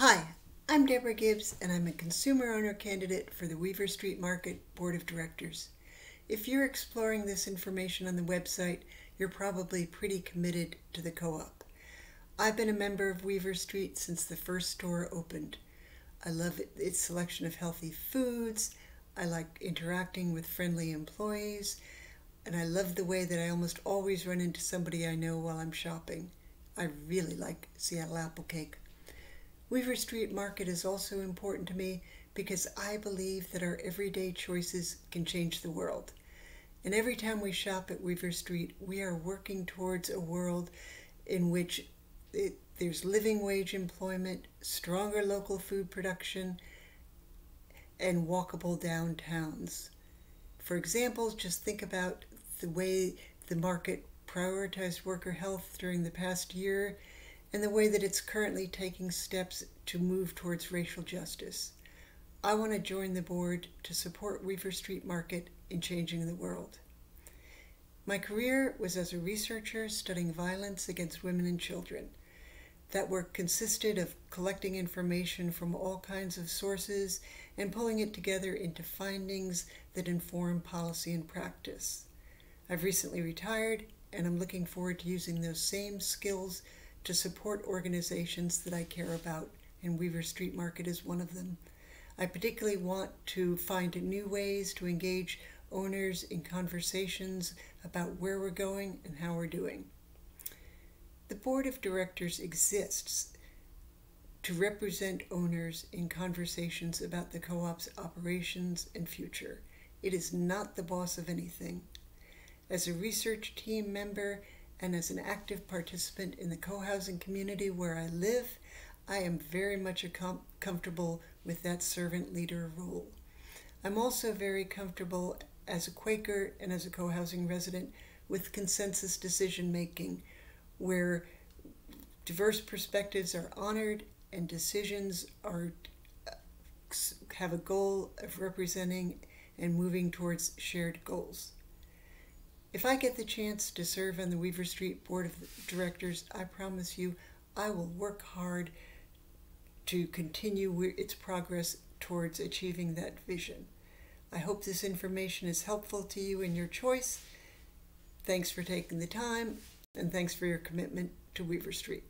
Hi, I'm Deborah Gibbs, and I'm a consumer owner candidate for the Weaver Street Market Board of Directors. If you're exploring this information on the website, you're probably pretty committed to the co op. I've been a member of Weaver Street since the first store opened. I love its selection of healthy foods. I like interacting with friendly employees. And I love the way that I almost always run into somebody I know while I'm shopping. I really like Seattle apple cake. Weaver Street Market is also important to me because I believe that our everyday choices can change the world. And every time we shop at Weaver Street, we are working towards a world in which it, there's living wage employment, stronger local food production, and walkable downtowns. For example, just think about the way the market prioritized worker health during the past year and the way that it's currently taking steps to move towards racial justice. I want to join the board to support Weaver Street Market in changing the world. My career was as a researcher studying violence against women and children. That work consisted of collecting information from all kinds of sources and pulling it together into findings that inform policy and practice. I've recently retired and I'm looking forward to using those same skills to support organizations that I care about, and Weaver Street Market is one of them. I particularly want to find new ways to engage owners in conversations about where we're going and how we're doing. The board of directors exists to represent owners in conversations about the co op's operations and future. It is not the boss of anything. As a research team member and as an active participant in the co housing community where I live, I am very much com- comfortable with that servant leader role. I'm also very comfortable as a Quaker and as a co housing resident with consensus decision making, where diverse perspectives are honored and decisions are uh, have a goal of representing and moving towards shared goals. If I get the chance to serve on the Weaver Street Board of Directors, I promise you I will work hard to continue its progress towards achieving that vision. I hope this information is helpful to you in your choice. Thanks for taking the time, and thanks for your commitment to Weaver Street.